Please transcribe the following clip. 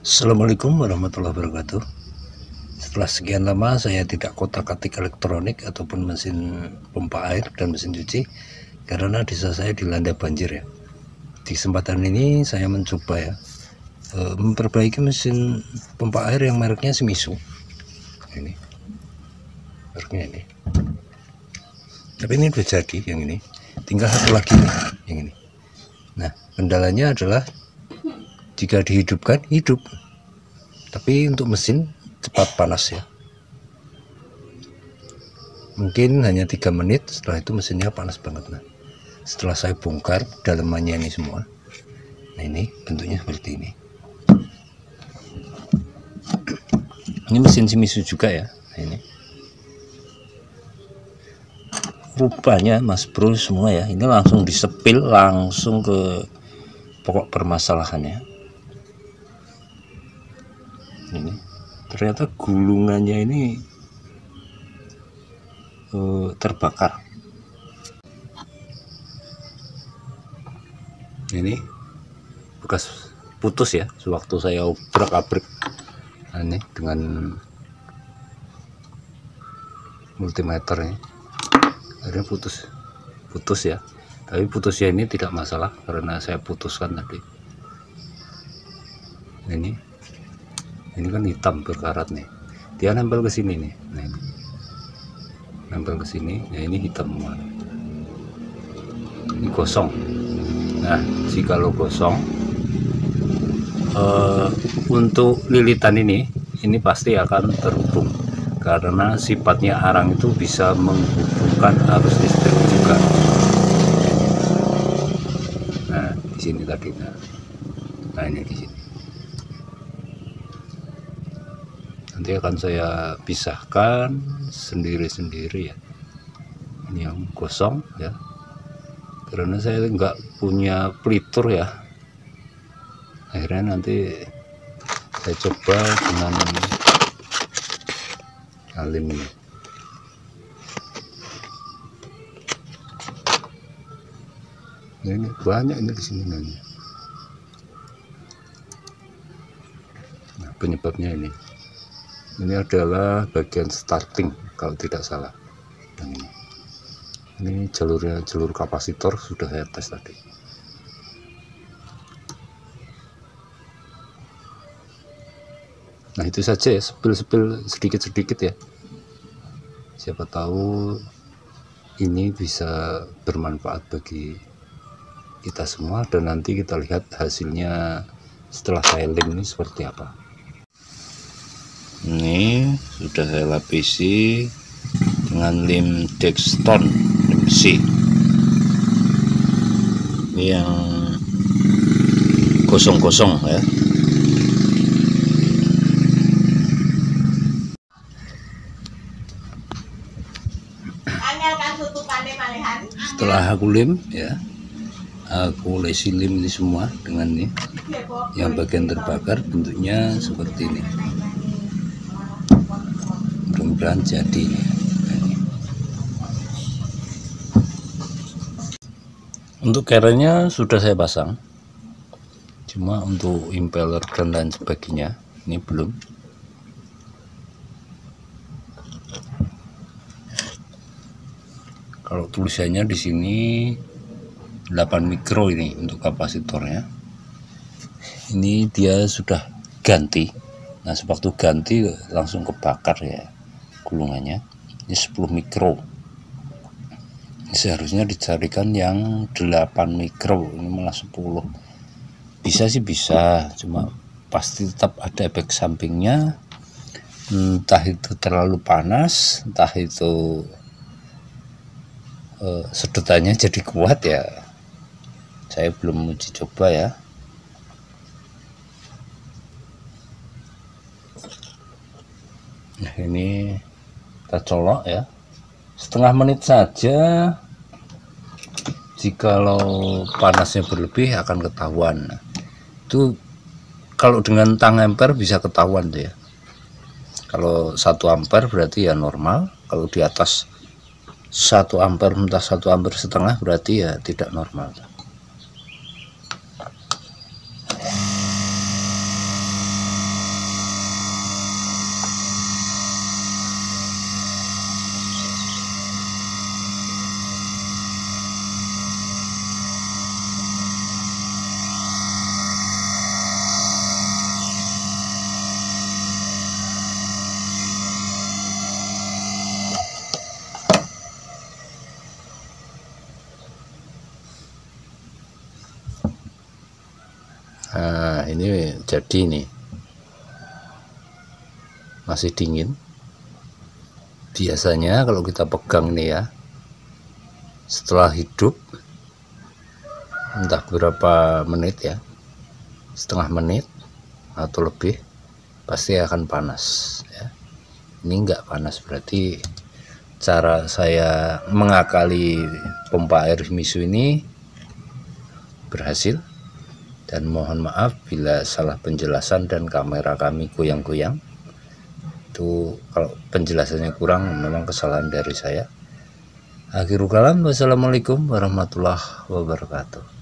Assalamualaikum warahmatullahi wabarakatuh. Setelah sekian lama saya tidak kotak-katik elektronik ataupun mesin pompa air dan mesin cuci Karena desa saya dilanda banjir ya. Di kesempatan ini saya mencoba ya e, Memperbaiki mesin pompa air yang mereknya Shimizu. Ini. Mereknya ini. Tapi ini udah jadi yang ini. Tinggal satu lagi nih yang ini. Nah kendalanya adalah jika dihidupkan hidup. Tapi untuk mesin cepat panas ya. Mungkin hanya tiga menit setelah itu mesinnya panas banget nah setelah saya bongkar dalamannya ini semua. Nah ini bentuknya seperti ini. Ini mesin Shimizu juga ya nah ini. Rupanya mas bro semua ya ini langsung disepil langsung ke pokok permasalahannya ini. Ternyata gulungannya ini uh, terbakar. Ini bekas putus ya sewaktu saya obrak abrik nah, ini dengan multimeter ini. Akhirnya putus. Putus ya. Tapi putusnya ini tidak masalah karena saya putuskan tadi. Ini ini kan hitam berkarat nih. Dia nempel ke sini nih. Nah ini nempel ke sini. Ya ini hitam ini gosong. Nah jika lo gosong uh, untuk lilitan ini ini pasti akan terhubung. Karena sifatnya arang itu bisa menghubungkan arus listrik juga. Nah di sini tadi. Nah, nah ini di sini nanti akan saya pisahkan sendiri-sendiri ya. Ini yang kosong ya. Karena saya nggak punya pelitur ya. Akhirnya nanti saya coba dengan alim ini. Ini banyak ini di sini nah penyebabnya ini ini adalah bagian starting kalau tidak salah. Yang ini ini jalurnya jalur kapasitor sudah saya tes tadi. Nah itu saja ya sepil-sepil sedikit-sedikit ya. Siapa tahu ini bisa bermanfaat bagi kita semua dan nanti kita lihat hasilnya setelah saya lem ini seperti apa ini sudah saya lapisi dengan lem Dexton lem C. Ini yang kosong-kosong ya. Setelah aku lem ya aku lesi lem ini semua dengan ini. Yang bagian terbakar bentuknya seperti ini mudah-mudahan jadi. Untuk kerennya sudah saya pasang. Cuma untuk impeller dan lain sebagainya ini belum. Kalau tulisannya di sini 8 mikro ini untuk kapasitornya. Ini dia sudah ganti. Nah sewaktu ganti langsung kebakar ya gulungannya ini 10 mikro. Ini seharusnya dicarikan yang 8 mikro ini malah 10 bisa sih bisa cuma pasti tetap ada efek sampingnya. Entah itu terlalu panas entah itu uh, sedotannya jadi kuat ya. Saya belum uji coba ya. Nah ini kita colok ya. Setengah menit saja. Jikalau panasnya berlebih akan ketahuan. Itu kalau dengan tang ampere bisa ketahuan tuh ya. Kalau satu ampere berarti ya normal. Kalau di atas satu ampere entah satu ampere setengah berarti ya tidak normal ini jadi nih masih dingin. Biasanya kalau kita pegang nih ya setelah hidup entah berapa menit ya setengah menit atau lebih pasti akan panas ya. Ini enggak panas berarti cara saya mengakali pompa air misu ini berhasil dan mohon maaf bila salah penjelasan dan kamera kami goyang-goyang. Itu kalau penjelasannya kurang memang kesalahan dari saya. Akhirul kalam. Wassalamualaikum warahmatullahi wabarakatuh